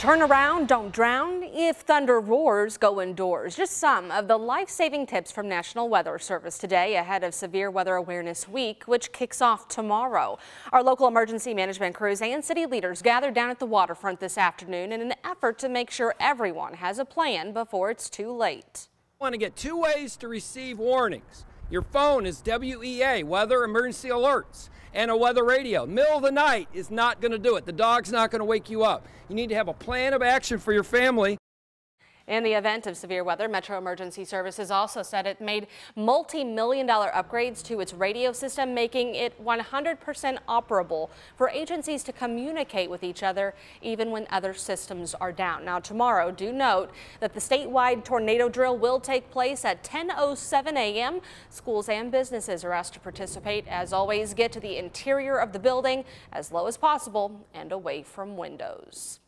Turn around, don't drown. If thunder roars, go indoors. Just some of the life-saving tips from National Weather Service today ahead of Severe Weather Awareness Week, which kicks off tomorrow. Our local emergency management crews and city leaders gathered down at the waterfront this afternoon in an effort to make sure everyone has a plan before it's too late. Want to get two ways to receive warnings. Your phone is WEA, Weather Emergency Alerts, and a weather radio. Middle of the night is not going to do it. The dog's not going to wake you up. You need to have a plan of action for your family. In the event of severe weather, Metro Emergency Services also said it made multi-million dollar upgrades to its radio system, making it 100% operable for agencies to communicate with each other even when other systems are down. Now tomorrow, do note that the statewide tornado drill will take place at 10.07 a.m. Schools and businesses are asked to participate. As always, get to the interior of the building as low as possible and away from windows.